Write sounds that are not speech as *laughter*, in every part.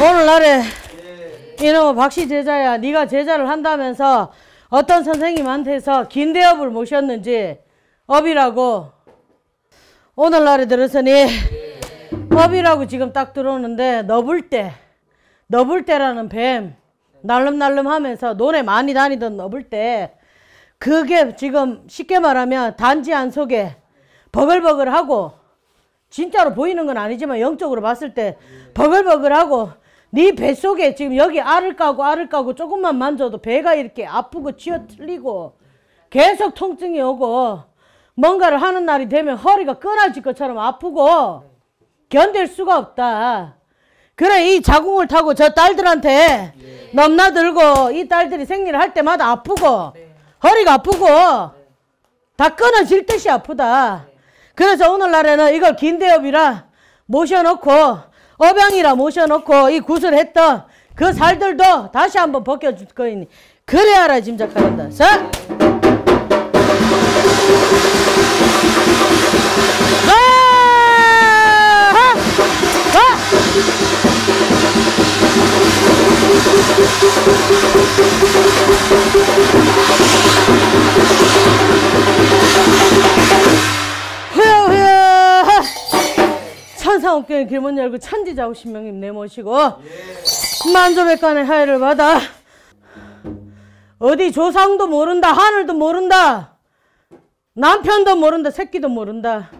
오늘날에 이놈의 박씨 제자야 네가 제자를 한다면서 어떤 선생님한테서 긴대업을 모셨는지 업이라고 오늘날에 들었으니 업이라고 지금 딱 들어오는데 너불대 너불대라는 뱀 날름날름 하면서 논에 많이 다니던 너불대 그게 지금 쉽게 말하면 단지 안 속에 버글버글하고 진짜로 보이는 건 아니지만 영적으로 봤을 때 버글버글하고 네 뱃속에 지금 여기 알을 까고 알을 까고 조금만 만져도 배가 이렇게 아프고 쥐어 틀리고 계속 통증이 오고 뭔가를 하는 날이 되면 허리가 끊어질 것처럼 아프고 견딜 수가 없다. 그래 이 자궁을 타고 저 딸들한테 넘나들고 이 딸들이 생리를 할 때마다 아프고 허리가 아프고 다 끊어질 듯이 아프다. 그래서 오늘날에는 이걸 긴대업이라 모셔놓고 업양이라 모셔놓고 이 구슬했던 그 살들도 다시 한번 벗겨줄 거이니 그래야라 짐작하란다. 자. 아! 아! 천상옥경의 길문 열고 천지자우 신명님 내모시고 만조백관의 하야를 받아 어디 조상도 모른다 하늘도 모른다 남편도 모른다 새끼도 모른다.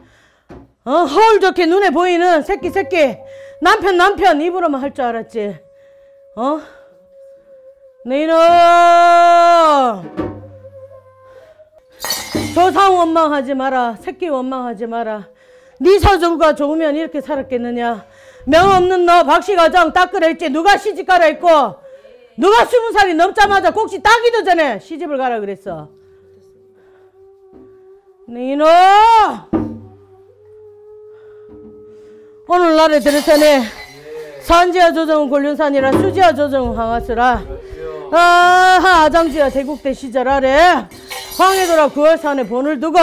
어, 허울 좋게 눈에 보이는 새끼 새끼. 남편 남편 입으로만 할 줄 알았지. 어? 네 이놈! 조상 원망하지 마라 새끼 원망하지 마라 네 사정과 좋으면 이렇게 살았겠느냐? 명 없는 너 박씨 가정 닦으라 했지. 누가 시집 가라 했고? 누가 스무 살이 넘자마자 꼭지 따기도 전에 시집을 가라 그랬어? 네 이놈! 오늘날에 들으서네 산지하 조정은 권륜산이라 수지하 조정은 황하스라. 아하 아장지하 대국대 시절 아래. 황해도라 구월산에 본을 두고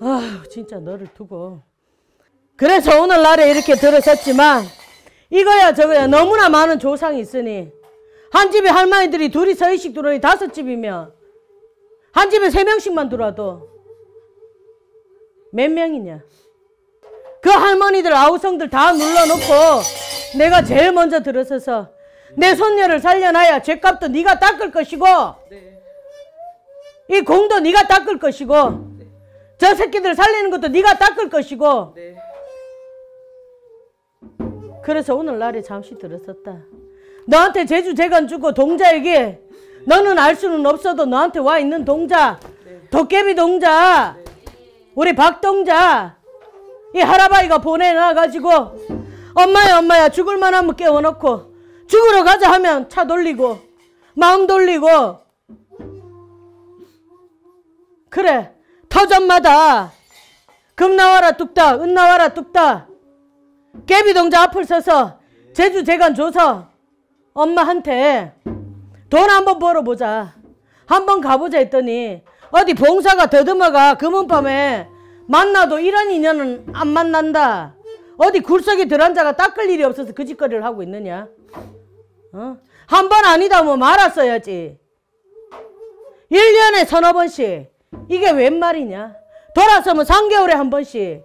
아휴 진짜 너를 두고. 그래서 오늘날에 이렇게 들어섰지만 이거야 저거야. 너무나 많은 조상이 있으니 한 집에 할머니들이 둘이 서이씩 들어오니 다섯 집이면 한 집에 세 명씩만 들어와도 몇 명이냐? 그 할머니들 아우성들 다 눌러놓고 내가 제일 먼저 들어서서 내 손녀를 살려놔야 죄값도 네가 닦을 것이고 이 공도 네가 닦을 것이고 저 새끼들 살리는 것도 네가 닦을 것이고. 그래서 오늘날에 잠시 들었었다. 너한테 제주 재간 주고 동자에게 너는 알 수는 없어도 너한테 와 있는 동자. 도깨비 동자. 우리 박동자. 이 할아바이가 보내놔가지고 엄마야 엄마야 죽을 만 하면 깨워놓고 죽으러 가자 하면 차 돌리고 마음 돌리고. 그래 터전마다 금 나와라 뚝딱 은 나와라 뚝딱. 깨비동자 앞을 서서 제주 재간 줘서 엄마한테 돈 한번 벌어보자. 한번 가보자 했더니 어디 봉사가 더듬어가 금은밤에 만나도 이런 인연은 안 만난다. 어디 굴속에 들어앉아가 닦을 일이 없어서 그 짓거리를 하고 있느냐? 어? 한 번 아니다 뭐 말았어야지. 1년에 서너 번씩 이게 웬 말이냐 돌아서면 3개월에 한 번씩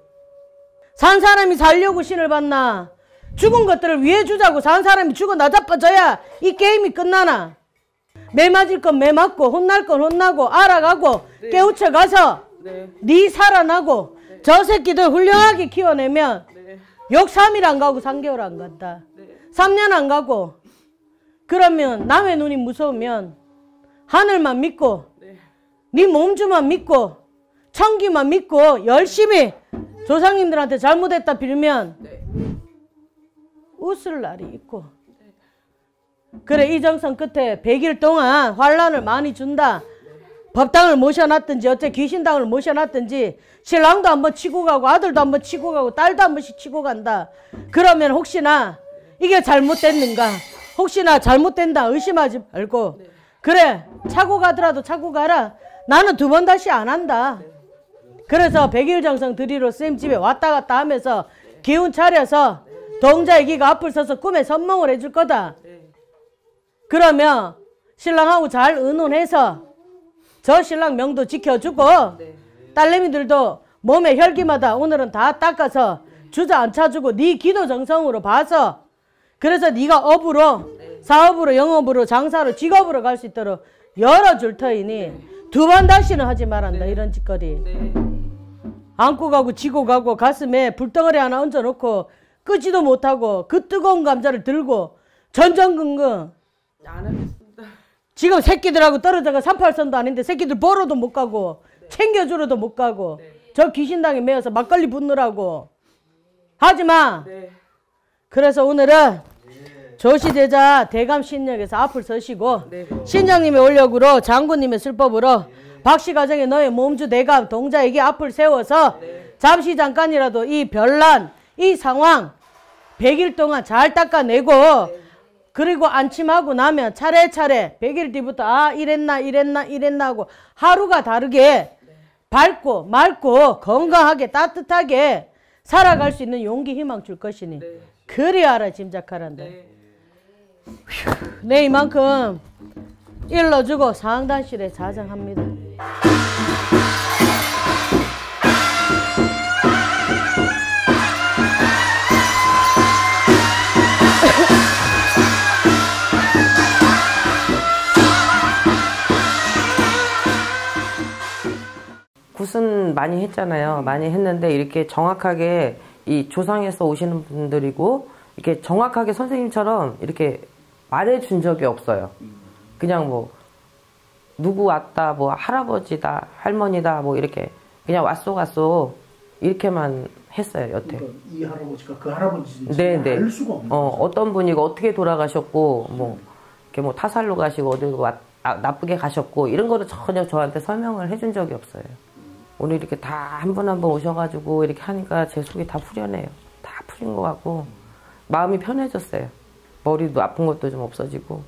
산 사람이 살려고 신을 받나 죽은 것들을 위해 주자고 산 사람이 죽어 나자빠져야 이 게임이 끝나나 매 맞을 건 매 맞고 혼날 건 혼나고 알아가고 네. 깨우쳐 가서 네. 네 살아나고 저 새끼들 훌륭하게 키워내면 네. 욕 3일 안 가고 3개월 안 간다. 네. 3년 안 가고 그러면 남의 눈이 무서우면 하늘만 믿고 네. 네 몸주만 믿고 청기만 믿고 열심히 조상님들한테 잘못했다 빌면 네. 웃을 날이 있고 그래 이정선 끝에 100일 동안 환란을 많이 준다 법당을 모셔놨든지 어째 귀신당을 모셔놨든지 신랑도 한번 치고 가고 아들도 한번 치고 가고 딸도 한 번씩 치고 간다 그러면 혹시나 이게 잘못됐는가 혹시나 잘못된다 의심하지 말고 그래 차고 가더라도 차고 가라. 나는 두 번 다시 안 한다. 그래서 백일정성 드리러 쌤 집에 왔다 갔다 하면서 기운 차려서 동자애기가 앞을 서서 꿈에 선몽을 해줄 거다. 그러면 신랑하고 잘 의논해서 저 신랑 명도 지켜주고 딸내미들도 몸에 혈기마다 오늘은 다 닦아서 차주고 네 기도 정성으로 봐서 그래서 네가 업으로 사업으로 영업으로 장사로 직업으로 갈 수 있도록 열어줄 터이니 두 번 다시는 하지 말란다 이런 짓거리. 안고 가고 지고 가고 가슴에 불덩어리 하나 얹어놓고 끄지도 못하고 그 뜨거운 감자를 들고 전전긍긍. 안 하겠습니다. 지금 새끼들하고 떨어져가 38선도 아닌데 새끼들 보러도 못 가고 챙겨주러도 못 가고 저 귀신당에 매여서 막걸리 붓느라고. 하지마. 네. 그래서 오늘은 조시대자 대감 신령에서 앞을 서시고 네. 신장님의 올력으로 장군님의 술법으로 박씨 가정에 너의 몸주 대감 동자에게 앞을 세워서 잠시 잠깐이라도 이 별난 이 상황 100일 동안 잘 닦아내고 그리고 안침하고 나면 차례차례 100일 뒤부터 아 이랬나 이랬나 이랬나 하고 하루가 다르게 밝고 맑고 건강하게 따뜻하게 살아갈 수 있는 용기 희망 줄 것이니 그래야 알아 짐작하란다. 네. 네 이만큼 일러주고 상단실에 자정합니다. *coughs* 굿은 많이 했잖아요. 많이 했는데 이렇게 정확하게 이 조상에서 오시는 분들이고 이렇게 정확하게 선생님처럼 이렇게 말해준 적이 없어요. 그냥 뭐 누구 왔다, 뭐 할아버지다, 할머니다, 뭐 이렇게 그냥 왔소 갔소 이렇게만 했어요 여태. 그러니까 이 할아버지가 그 할아버지인지 네네. 알 수가 없는 어, 거죠. 어떤 분이고 어떻게 돌아가셨고 뭐 이렇게 뭐 타살로 가시고 어디 왔, 아, 나쁘게 가셨고 이런 거를 전혀 저한테 설명을 해준 적이 없어요. 오늘 이렇게 다 한 분 한 분 오셔가지고 이렇게 하니까 제 속이 다 후련해요. 다 풀린 것 같고 마음이 편해졌어요. 머리도 아픈 것도 좀 없어지고